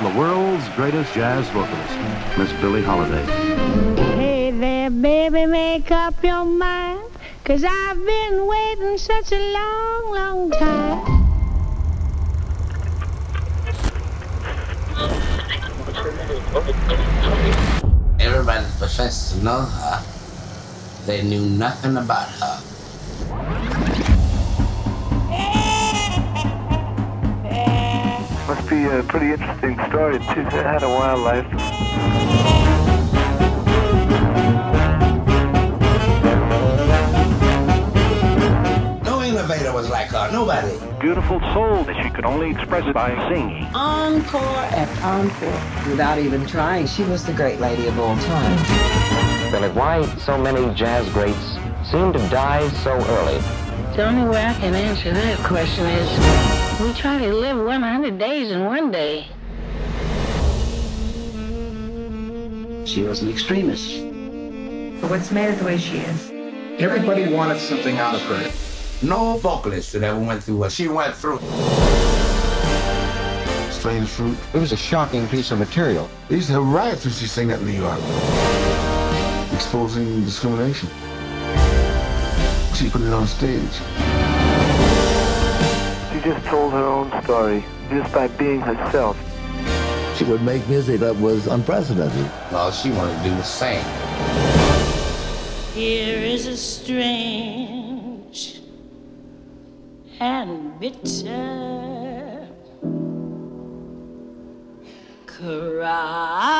the world's greatest jazz vocalist, Miss Billie Holiday. Hey there, baby, make up your mind. Cause I've been waiting such a long, long time. Everybody professed to know her. They knew nothing about her. Must be a pretty interesting story. She's had a wild life. No innovator was like her. Nobody. Beautiful soul that she could only express it by singing. Encore after encore. Without even trying, she was the great lady of all time. Billie, why so many jazz greats seem to die so early? The only way I can answer that question is we try to live 100 days in one day. She was an extremist. But what's made her the way she is? Everybody wanted something out of her. No vocalist that ever went through what she went through. Strange Fruit. It was a shocking piece of material. They used to have riots when she sang that in New York. Exposing discrimination. She put it on stage. She just told her own story just by being herself. She would make music that was unprecedented. All she wanted to do was sing. Here is a strange and bitter cry.